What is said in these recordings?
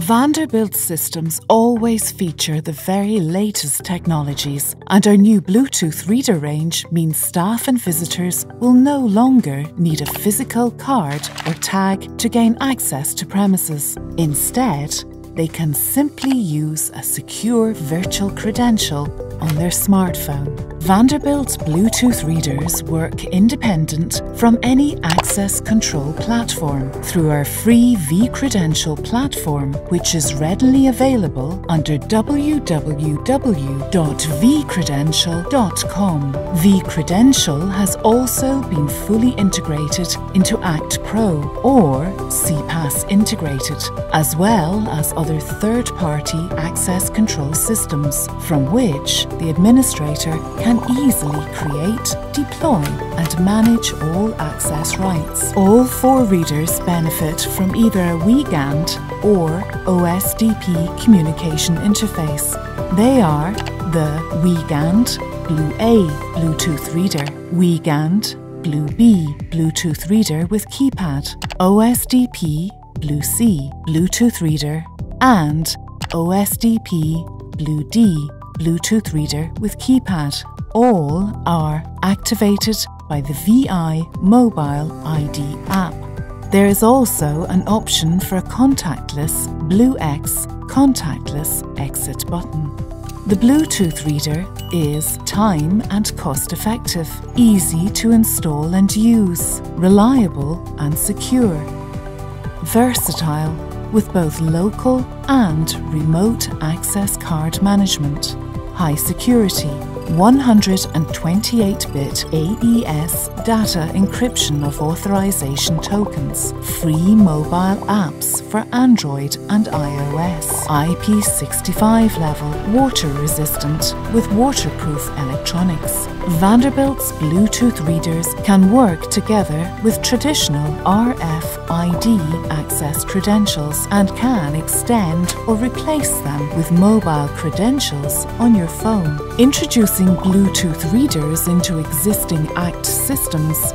Vanderbilt systems always feature the very latest technologies, and our new Bluetooth reader range means staff and visitors will no longer need a physical card or tag to gain access to premises. Instead, they can simply use a secure virtual credential on their smartphone. Vanderbilt's Bluetooth readers work independent from any access control platform through our free vCredential platform, which is readily available under www.vcredential.com. vCredential has also been fully integrated into ACTpro or CPaaS integrated, as well as other third party access control systems from which the administrator can easily create, deploy, and manage all access rights. All four readers benefit from either a Wiegand or OSDP communication interface. They are the Wiegand Blue A Bluetooth reader, Wiegand Blue B Bluetooth reader with keypad, OSDP Blue C Bluetooth reader, and OSDP Blue D Bluetooth reader with keypad. All are activated by the VI Mobile ID app. There is also an option for a contactless Blue X contactless exit button. The Bluetooth reader is time and cost effective, easy to install and use, reliable and secure, versatile with both local and remote access card management, high security, 128-bit AES data encryption of authorization tokens, free mobile apps for Android and iOS, IP65 level, water resistant with waterproof electronics. Vanderbilt's Bluetooth readers can work together with traditional RFID access credentials and can extend or replace them with mobile credentials on your phone. Introducing Bluetooth readers into existing ACT systems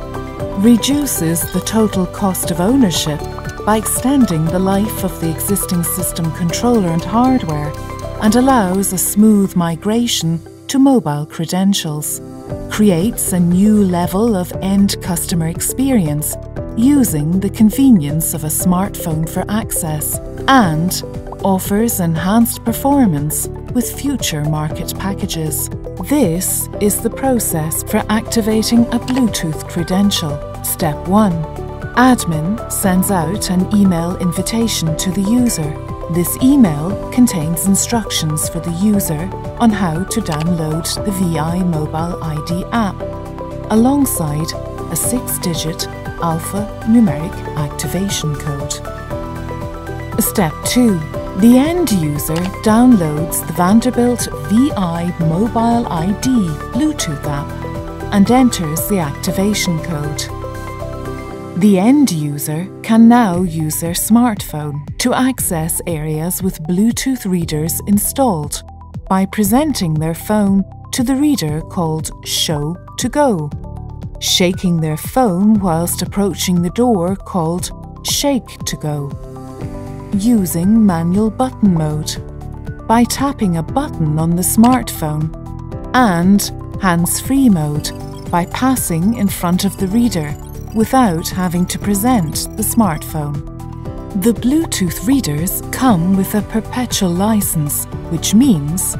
reduces the total cost of ownership by extending the life of the existing system controller and hardware and allows a smooth migration to mobile credentials, creates a new level of end customer experience using the convenience of a smartphone for access, and offers enhanced performance with future market packages. This is the process for activating a Bluetooth credential. Step 1. Admin sends out an email invitation to the user. This email contains instructions for the user on how to download the VI Mobile ID app, alongside a six digit alphanumeric activation code. Step 2. The end user downloads the Vanderbilt VI Mobile ID Bluetooth app and enters the activation code. The end user can now use their smartphone to access areas with Bluetooth readers installed by presenting their phone to the reader called Show to Go, shaking their phone whilst approaching the door called Shake to Go. Using manual button mode by tapping a button on the smartphone and hands-free mode by passing in front of the reader without having to present the smartphone. The Bluetooth readers come with a perpetual license, which means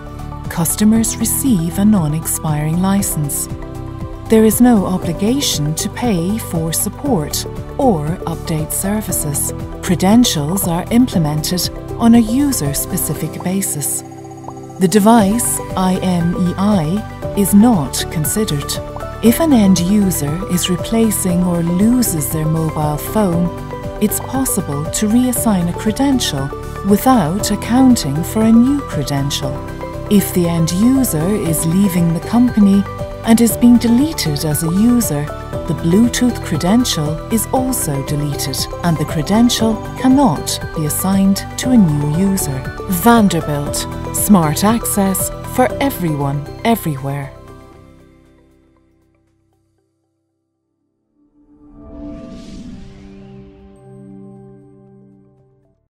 customers receive a non-expiring license. There is no obligation to pay for support or update services. Credentials are implemented on a user-specific basis. The device IMEI is not considered. If an end user is replacing or loses their mobile phone, it's possible to reassign a credential without accounting for a new credential. If the end user is leaving the company and is being deleted as a user, the Bluetooth credential is also deleted and the credential cannot be assigned to a new user. Vanderbilt Smart Access for everyone, everywhere.